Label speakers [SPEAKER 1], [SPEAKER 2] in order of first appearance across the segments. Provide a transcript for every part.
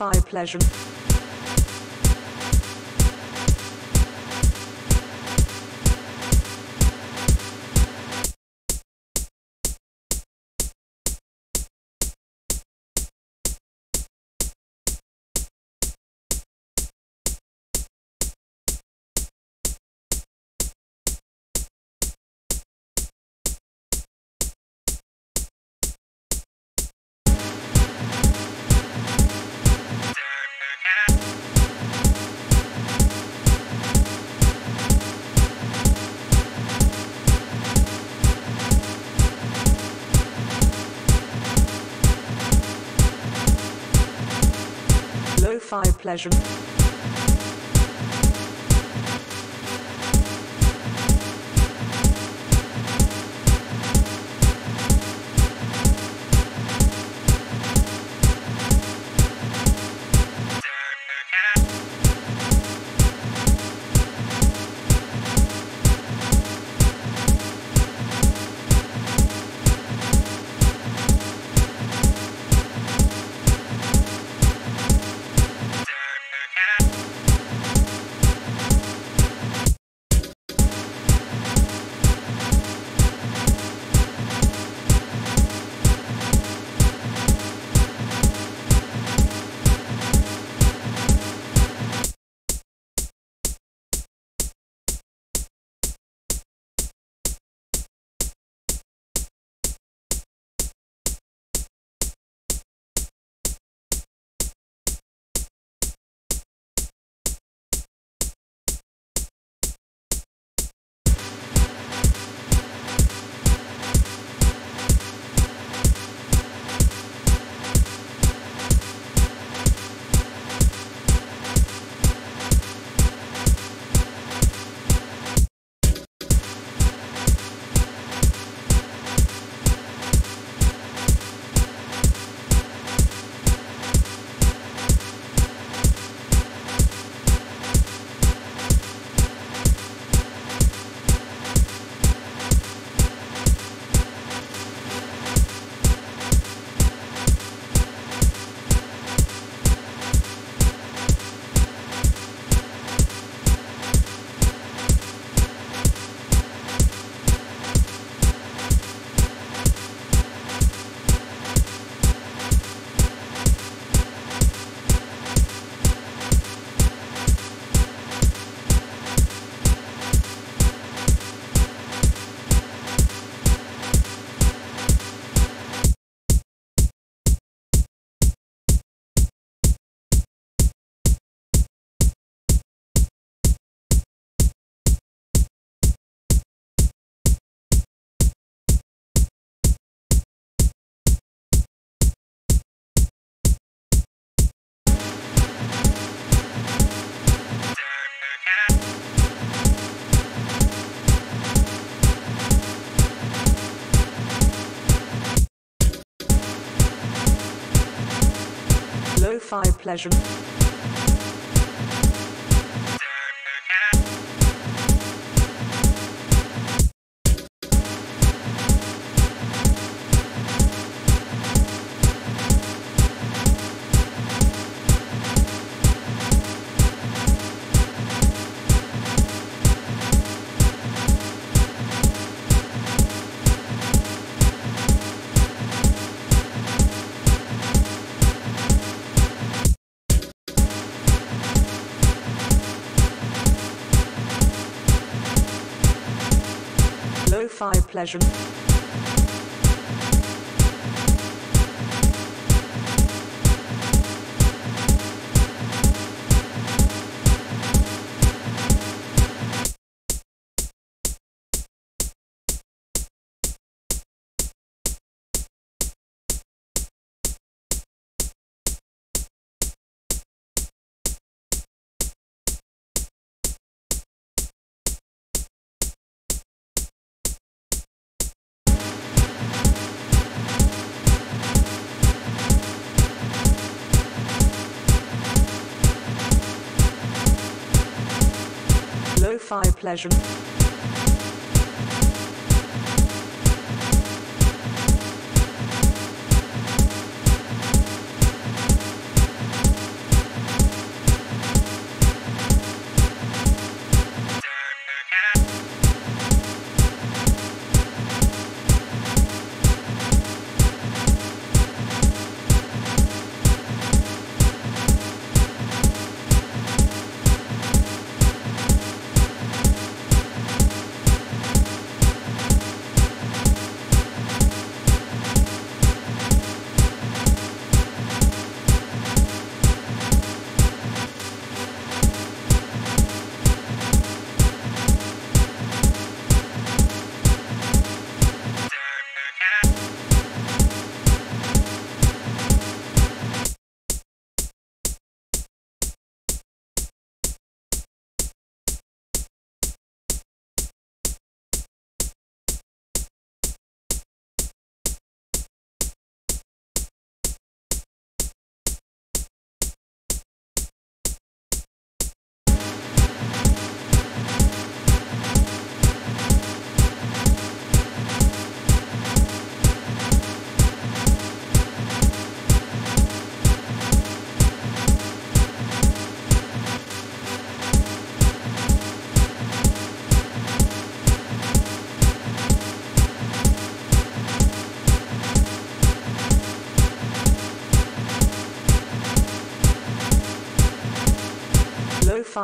[SPEAKER 1] Lo-fi pleasure. Lo-fi pleasure. lo-fi pleasure. Lo-fi pleasure. Lo-fi pleasure.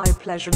[SPEAKER 1] Pleasure.